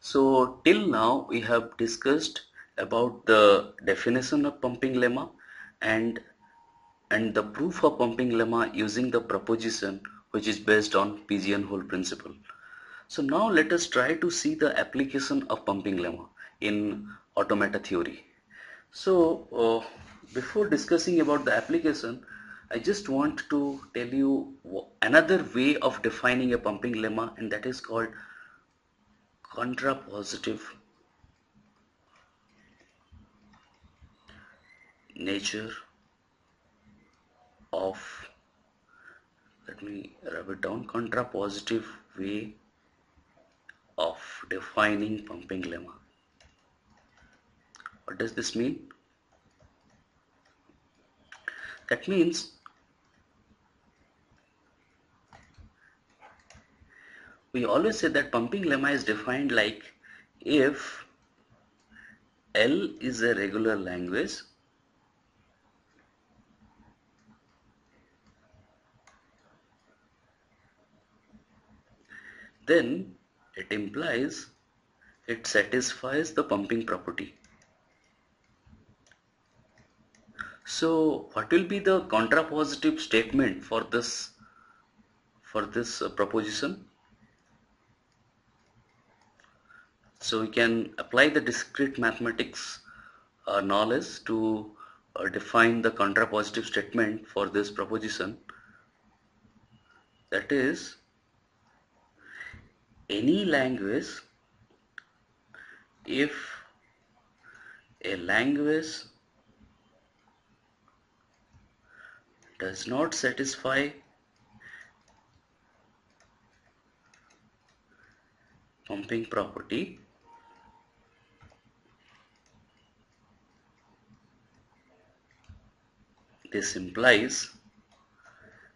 So till now we have discussed about the definition of pumping lemma and and the proof of pumping lemma using the proposition which is based on pigeonhole principle. So now let us try to see the application of pumping lemma in automata theory. So uh, before discussing about the application, I just want to tell you another way of defining a pumping lemma and that is called contrapositive nature of let me rub it down contrapositive way of defining pumping lemma. What does this mean? That means we always say that pumping lemma is defined like if L is a regular language then it implies it satisfies the pumping property. So what will be the contrapositive statement for this for this uh, proposition? So we can apply the discrete mathematics uh, knowledge to uh, define the contrapositive statement for this proposition. That is, any language, if a language does not satisfy pumping property This implies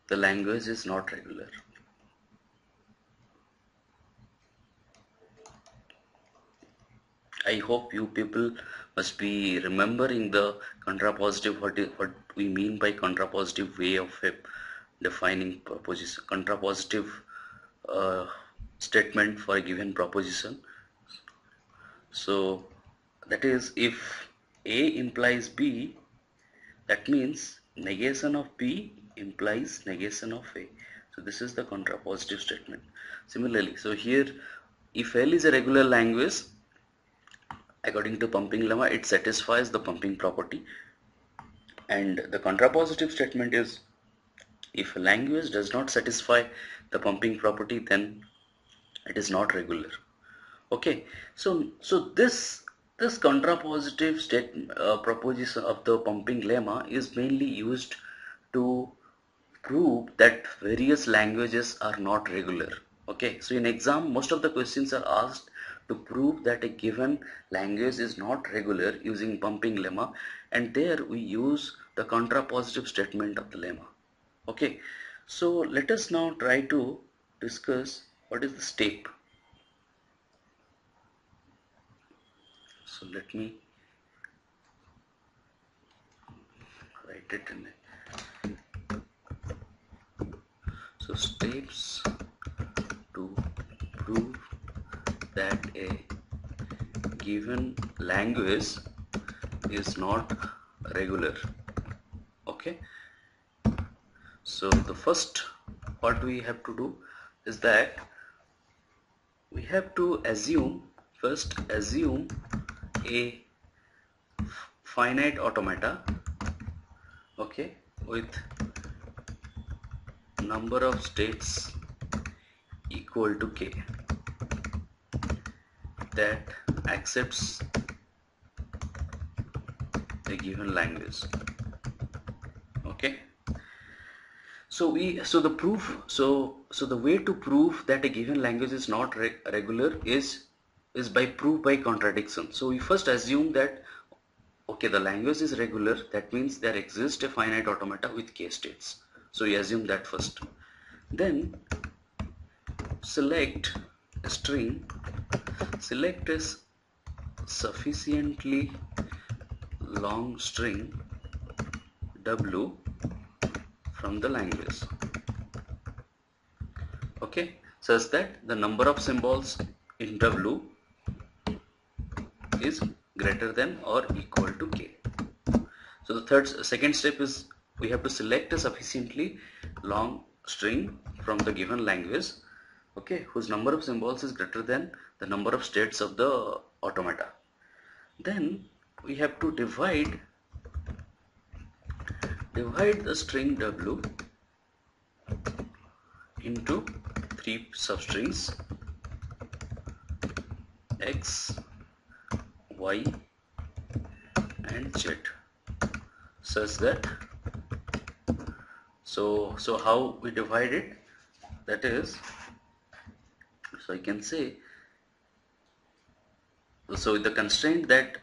the language is not regular. I hope you people must be remembering the contrapositive what, is, what we mean by contrapositive way of defining proposition contrapositive uh, statement for a given proposition so that is if A implies B that means negation of B implies negation of A. So this is the contrapositive statement. Similarly, so here if L is a regular language, according to pumping lemma, it satisfies the pumping property. And the contrapositive statement is if a language does not satisfy the pumping property, then it is not regular. Okay, so so this this contrapositive state uh, proposition of the pumping lemma is mainly used to prove that various languages are not regular. Okay, so in exam most of the questions are asked to prove that a given language is not regular using pumping lemma and there we use the contrapositive statement of the lemma. Okay, so let us now try to discuss what is the step so let me write it in it. So steps to prove that a given language is not regular. Okay? So the first what we have to do is that we have to assume first assume a finite automata okay with number of states equal to k that accepts a given language okay. So we so the proof so so the way to prove that a given language is not re regular is is by proof by contradiction. So we first assume that okay the language is regular that means there exists a finite automata with k states. So we assume that first. Then select a string select a sufficiently long string w from the language okay such that the number of symbols in w is greater than or equal to k. So the third second step is we have to select a sufficiently long string from the given language okay whose number of symbols is greater than the number of states of the automata then we have to divide divide the string w into three substrings x y and z such that so so how we divide it that is so I can say so with the constraint that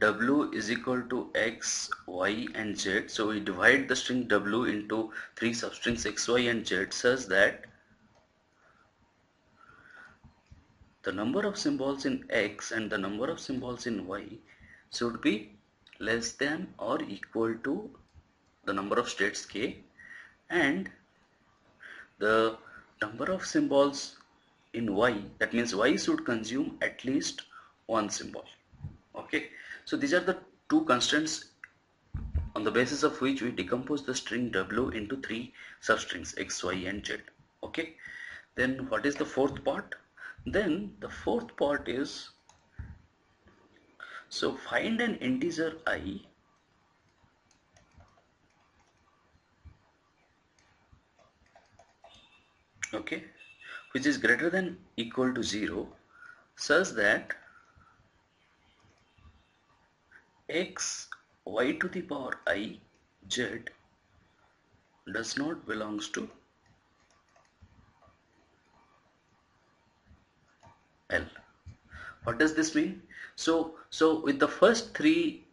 w is equal to x y and z so we divide the string w into three substrings x y and z such that the number of symbols in x and the number of symbols in y should be less than or equal to the number of states k and the number of symbols in y that means y should consume at least one symbol okay? So these are the two constants on the basis of which we decompose the string w into three substrings x y and z okay? Then what is the fourth part then the fourth part is so find an integer i okay which is greater than equal to 0 such that x y to the power i z does not belongs to L. What does this mean? So, so with the first three,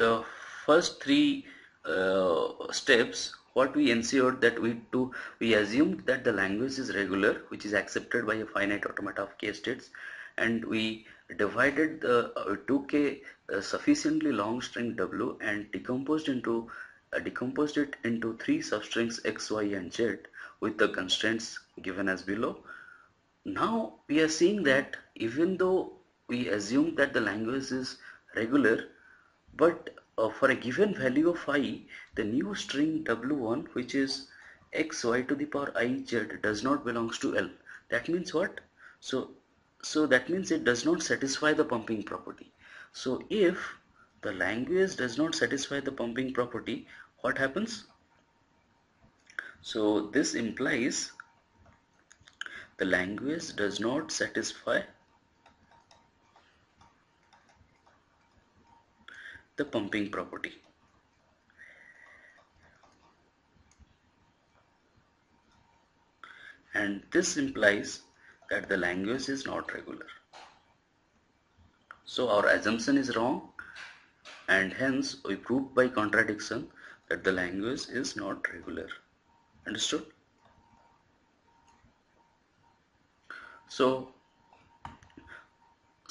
uh, first three uh, steps, what we ensured that we do we assumed that the language is regular which is accepted by a finite automata of k states and we divided the uh, 2k uh, sufficiently long string w and decomposed into uh, decomposed it into three substrings x y and z with the constraints given as below now we are seeing that even though we assume that the language is regular but uh, for a given value of i the new string w1 which is x y to the power i z does not belongs to l. That means what? So so that means it does not satisfy the pumping property. So if the language does not satisfy the pumping property what happens? So this implies the language does not satisfy the pumping property. And this implies that the language is not regular. So our assumption is wrong and hence we prove by contradiction that the language is not regular. Understood? So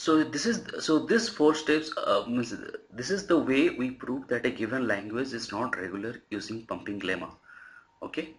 so this is so this four steps uh, this is the way we prove that a given language is not regular using pumping lemma. Okay